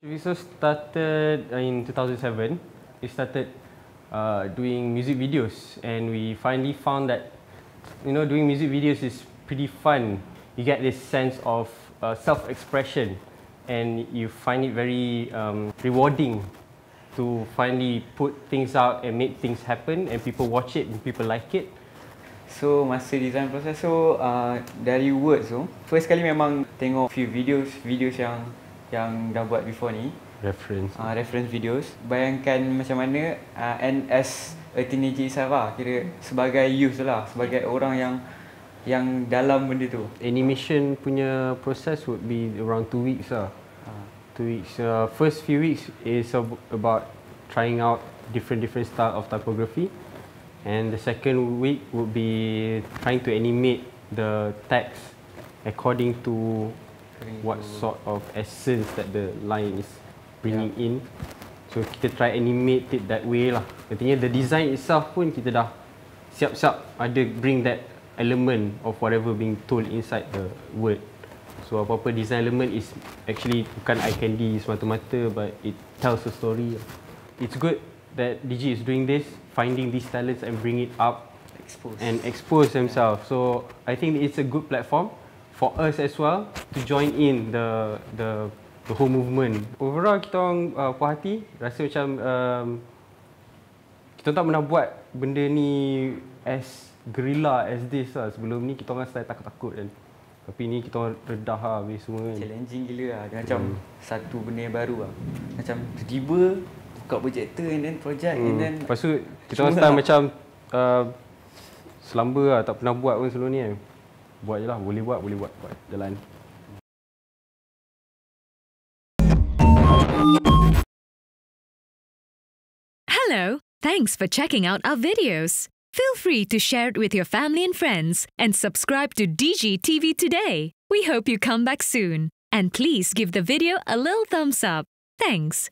We so started in 2007. We started uh, doing music videos, and we finally found that you know doing music videos is pretty fun. You get this sense of uh, self-expression, and you find it very um, rewarding to finally put things out and make things happen, and people watch it and people like it. So masa design proses tu uh, dari words tu First kali memang tengok few videos Videos yang yang dah buat before ni Reference. uh, Reference videos Bayangkan macam mana uh, And as a teenager itself lah Kira sebagai youth lah Sebagai orang yang yang dalam benda tu Animation punya process would be around two weeks lah. uh, Two weeks. Uh, first few weeks is ab- about trying out different different style of typography, and the second week would be trying to animate the text according to what sort of essence that the line is bringing in. So kita try animate it that way lah. Artinya the design itself pun kita dah siap-siap ada bring that element of whatever being told inside the word. So apa-apa design element is actually bukan eye candy semata-mata but it tells a story. It's good that DG is doing this, finding these talents and bring it up Expose and expose themselves. So I think it's a good platform for us as well to join in the the the whole movement. Overall kita orang uh, puas hati, rasa macam um, kita tak pernah buat benda ni as guerrilla as this lah. Sebelum ni kita orang style takut-takut kan. Tapi ni kita orang redah lah habis semua kan. Challenging gila lah Dia macam Hmm. satu benda yang baru lah Macam tiba-tiba Buka projector and then project and Hmm. then Lepas tu kita orang style lah. macam uh, selamba lah, tak pernah buat pun sebelum ni kan. Buat je lah, boleh buat, boleh buat, buat jalan. Hello, thanks for checking out our videos. Feel free to share it with your family and friends and subscribe to DG TV today. We hope you come back soon. And please give the video a little thumbs up. Thanks.